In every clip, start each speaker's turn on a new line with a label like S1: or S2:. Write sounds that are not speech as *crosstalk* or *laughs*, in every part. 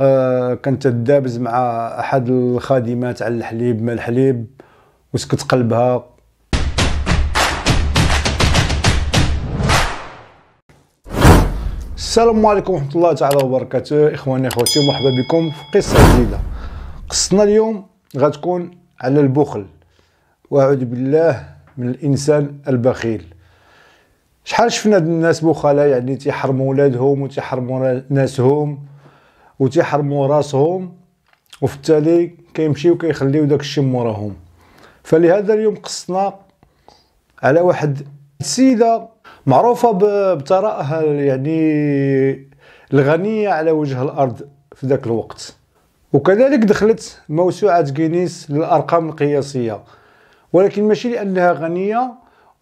S1: آه كانت تدابز مع أحد الخادمات على الحليب ما الحليب؟ وسكت قلبها. السلام عليكم ورحمة الله تعالى وبركاته. إخواني إخواتي مرحبا بكم في قصة جديدة. قصتنا اليوم غتكون على البخل. وأعوذ بالله من الإنسان البخيل. شحال شفنا الناس بخلاء؟ يعني تيحرموا ولادهم وتيحرموا ناسهم. وتيحرموا راسهم وفي التالي كيمشيو كيخليو داك الشيء موراهم فلهذا اليوم قصنا على واحد السيدة معروفة بثرائها يعني الغنيه على وجه الأرض في ذاك الوقت. وكذلك دخلت موسوعة جينيس للأرقام القياسية. ولكن ماشي لأنها غنية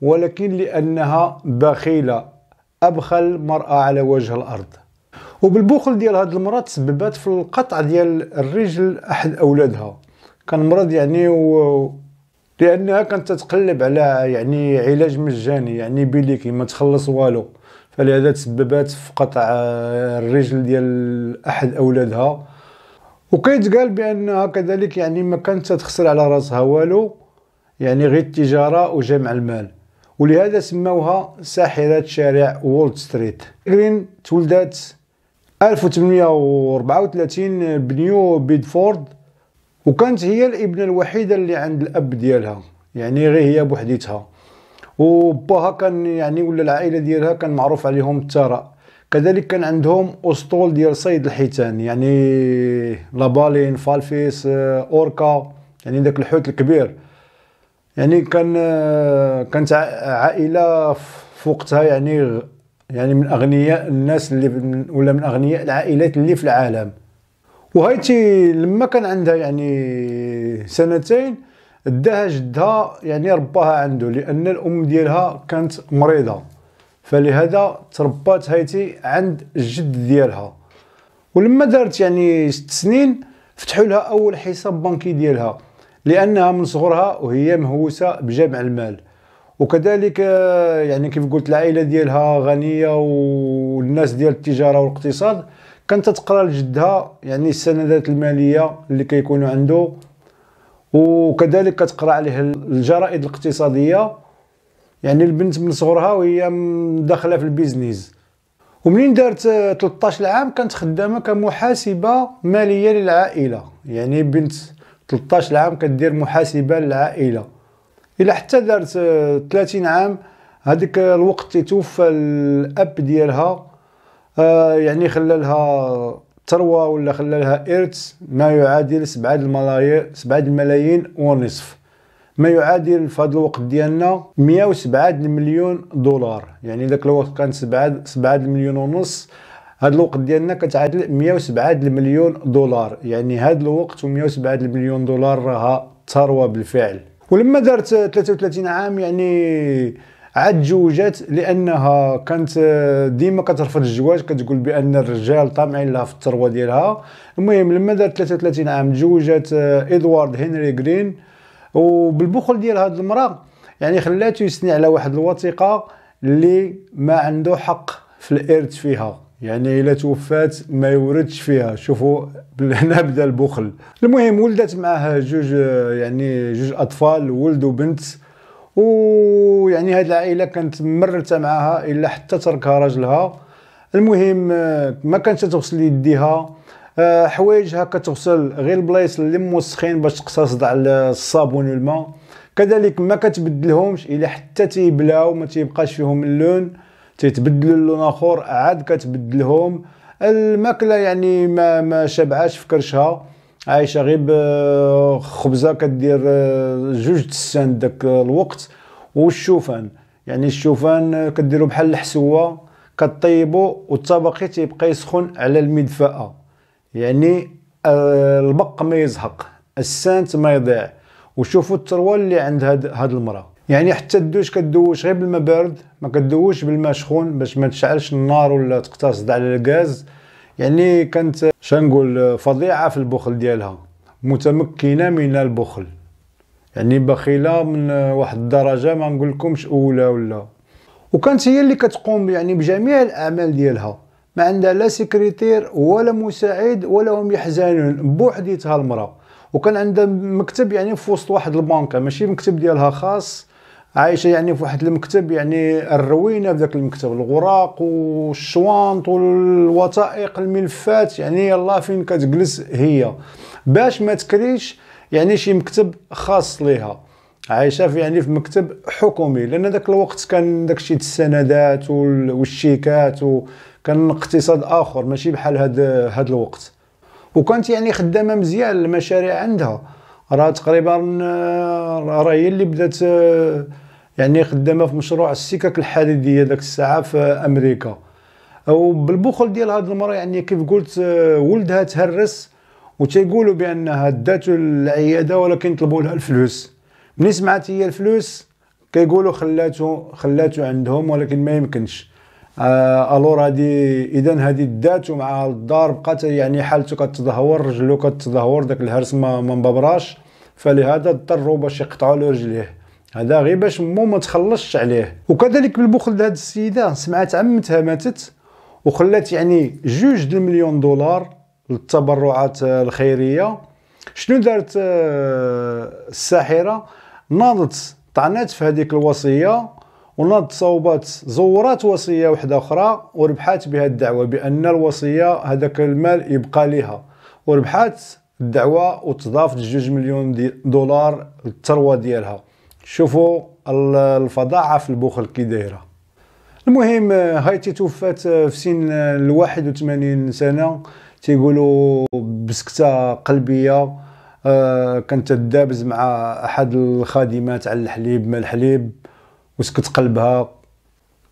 S1: ولكن لأنها بخيلة أبخل مراه على وجه الأرض. وبالبخل ديال هاد المرأة تسببت في القطع ديال الرجل أحد أولادها. كان مرض يعني و... لأنها كانت تتقلب على يعني علاج مجاني يعني بيليكي ما تخلص والو. فلهذا تسببت في قطع الرجل ديال أحد أولادها. وكيتقال بأنها كذلك يعني ما كانت تخسر على راسها والو يعني غير التجارة وجمع المال. ولهذا سموها ساحرة شارع وول ستريت جرين تولدت 1834 بنيو بيدفورد وكانت هي الابنة الوحيدة اللي عند الأب ديالها يعني غير هي بوحديتها. وباها كان يعني ولا العائلة ديالها كان معروف عليهم الثراء. كذلك كان عندهم أسطول ديال صيد الحيتان يعني la baleine فالفيس أوركا يعني داك الحوت الكبير. يعني كان كانت عائلة في وقتها يعني يعني من أغنياء الناس اللي ولا من أغنياء العائلات اللي في العالم. وهايتي لما كان عندها يعني سنتين داها جدها يعني رباها عنده لأن الأم ديالها كانت مريضة. فلهذا تربات هايتي عند الجد ديالها. ولما دارت يعني ست سنين فتحوا لها أول حساب بنكي ديالها لأنها من صغرها وهي مهووسة بجمع المال. وكذلك يعني كيف قلت العائلة ديالها غنية والناس ديال التجارة والاقتصاد كانت تقرا لجدها يعني السندات المالية اللي كيكونوا عنده. وكذلك كتقرا عليه الجرائد الاقتصادية. يعني البنت من صغرها وهي داخلة في البيزنيس ومنين دارت 13 عام كانت خدامة كمحاسبة مالية للعائلة. يعني بنت 13 عام كدير محاسبة للعائلة. إلى حتى دارت 30 عام هذيك الوقت توفى الأب ديالها آه يعني خلى لها ثروة ولا خلى لها إرث ما يعادل 7 الملايين 7 الملايين ونصف. ما يعادل في هذا الوقت ديالنا 107 مليون دولار. يعني ذاك الوقت كان 7 7 مليون ونص. هاد الوقت ديالنا كتعادل 107 مليون دولار. يعني هاد الوقت و107 مليون دولار راها ثروة بالفعل. ولما دارت 33 عام يعني عاد تزوجات لأنها كانت ديما كترفض الزواج كتقول بأن الرجال طامعين لها في الثروة ديالها. المهم لما دارت 33 عام تزوجات إدوارد هنري جرين. وبالبخل ديال هاد المرأة يعني خلاتو يسني على واحد الوثيقة اللي ما عنده حق في الإرث فيها. يعني إلا توفات ما يوردش فيها. شوفوا *laughs* هنا بدا البخل. المهم ولدت معها جوج يعني جوج أطفال ولد وبنت. ويعني هاد العائلة كانت مرته معها إلا حتى تركها راجلها. المهم ما كانتش تغسل يديها. حوايجها كتغسل غير البلايص اللي موسخين باش تقتصد على الصابون والماء. كذلك ما كتبدلهمش إلا حتى تيبلاو ما تيبقاش فيهم اللون. تيتبدلوا اللون آخر عاد كتبدلهم. الماكلة يعني ما ما شبعاش في كرشها. عايشة غير بخبزه كدير آه، جوج تسان داك الوقت. والشوفان يعني الشوفان كديرو بحال الحسوة كطيبو والطبقي تيبقى يسخن على المدفأة. يعني آه، البق ما يزهق السانت ما يضيع. وشوفوا الثروه اللي عند هاد هاد المرأة. يعني حتى الدوش كدوش غير بالماء بارد ما كدوش بالماء سخون باش ما تشعلش النار ولا تقتصد على الغاز. يعني كانت شنقول فظيعة في البخل ديالها. متمكنة من البخل. يعني بخيلة من واحد الدرجة ما نقول لكمش أولى ولا. وكانت هي اللي كتقوم يعني بجميع الأعمال ديالها. ما عندها لا سكرتير ولا مساعد ولا هم يحزنون بوحديتها المرأة. وكان عندها مكتب يعني في وسط واحد البنكه ماشي مكتب ديالها خاص. عايشه يعني في واحد المكتب يعني الروينة في ذاك المكتب الغراق والشوانط والوثائق الملفات يعني الله فين كتجلس هي. باش ما تكريش يعني شي مكتب خاص ليها. عايشه في يعني في مكتب حكومي لأن ذاك الوقت كان داك الشيء السندات والشيكات وكان اقتصاد آخر ماشي بحال هاد هاد الوقت. وكانت يعني خدامة مزيان المشاريع عندها. راه تقريبا راه هي اللي بدات يعني خدامة في مشروع السكك الحديديه داك الساعة في أمريكا. وبالبخل ديال هاد المراه يعني كيف قلت ولدها تهرس وتيقولوا بأنها داتو العيادة ولكن طلبوا لها الفلوس. ملي سمعت هي الفلوس؟ كيقولوا خلاتو خلاتو عندهم ولكن ما يمكنش. آه ألور هادي اذا هادي داتو مع الدار بقات يعني حالته كتدهور رجلو كتدهور داك الهرس ما مببراش فلهذا اضطروا باش يقطعوا له رجليه. هذا غير باش مو ما تخلصش عليه. وكذلك بالبخل هاد السيدة سمعت عمتها ماتت؟ وخلات يعني جوج المليون دولار للتبرعات الخيرية. شنو دارت آه، الساحرة؟ ناضت طعنات في هذيك الوصية وناضت صوبات زورات وصية واحدة أخرى وربحات بها الدعوة بأن الوصية هذاك المال يبقى لها وربحات الدعوة وتضاف جوج مليون دولار للثروة ديالها. شوفوا الفظاعه في البخل كي دايرة. المهم هايتي توفات في سن ال 81 سنة تيقولوا بسكتة قلبية آه، كانت تدابز مع أحد الخادمات على الحليب ما الحليب وسكت قلبها.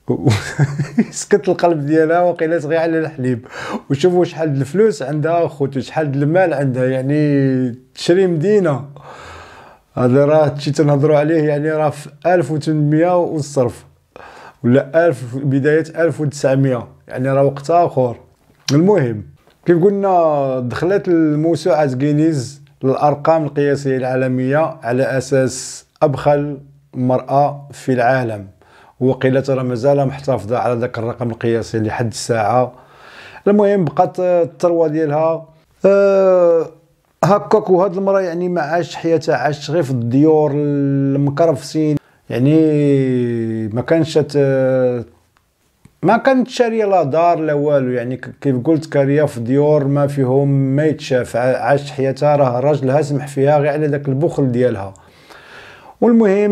S1: *laughs* سكت القلب ديالها وقيلات غير على الحليب. وشوفوا شحال الفلوس عندها خوتو شحال المال عندها يعني تشري مدينة. هذا راه شي تنهضروا عليه يعني راه في 1800 والصرف ولا 1000 بداية 1900 يعني راه وقت آخر. المهم كيف قلنا دخلت الموسوعه جينيس للأرقام القياسية العالمية على أساس أبخل مرأة في العالم وقيل ترى مازال محتفظة على ذاك الرقم القياسي لحد الساعة. المهم بقات الثروه ديالها أه هكاك وهاد المرأة يعني ما عاش حياتها عاش غير في الديور المكرفسين. يعني ما كانش ما كانت شارية لا دار لا والو. يعني كيف قلت كارية في ديور ما فيهم ما يتشاف. عاشت حياتها راه راجلها سمح فيها غير على داك البخل ديالها. والمهم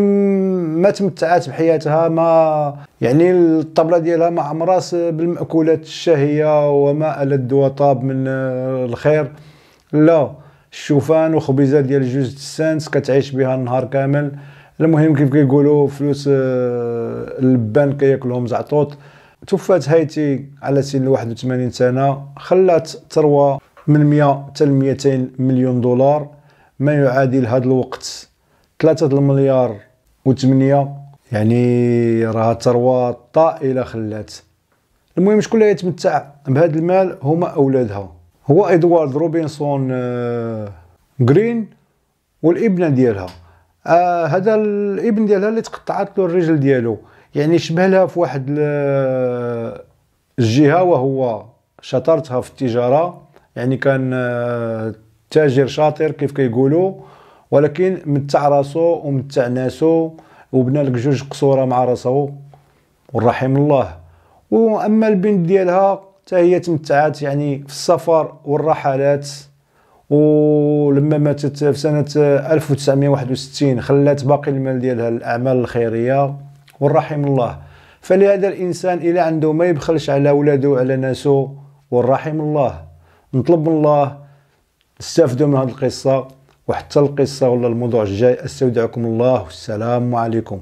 S1: ما تمتعات بحياتها ما يعني الطبلة ديالها ما عمرها بالمأكولات الشهية وما ألد وطاب من الخير. لا. الشوفان وخبيزات ديال جوج السانس كتعيش بها النهار كامل. المهم كيف كيقولوا فلوس آه، اللبان كياكلهم زعطوط. توفات هايتي على سن 81 سنة خلات ثروة من 100 حتى 200 مليون دولار. ما يعادل هذا الوقت. 3 المليار و8 يعني راه ثروة طائلة خلات. المهم شكون اللي يتمتع بهذا المال؟ هما أولادها. هو إدوارد روبنسون آه، جرين والابنة ديالها. آه هذا الابن ديالها اللي تقطعت له الرجل ديالو. يعني شبه لها في واحد الجهة وهو شطارتها في التجارة. يعني كان آه، تاجر شاطر كيف كيقولوا ولكن متع راسو ومتع ناسو وبنى لك جوج قصورة مع راسو والرحم الله. وأما البنت ديالها حتى هي تمتعات يعني في السفر والرحلات. ولما ماتت في سنة 1961 خلات باقي المال ديالها الأعمال الخيرية والرحم الله. فلهذا الإنسان إلى عنده ما يبخلش على أولاده وعلى ناسه والرحم الله. نطلب من الله استفدوا من هذه القصة وحتى القصة ولا الموضوع الجاي. أستودعكم الله والسلام عليكم.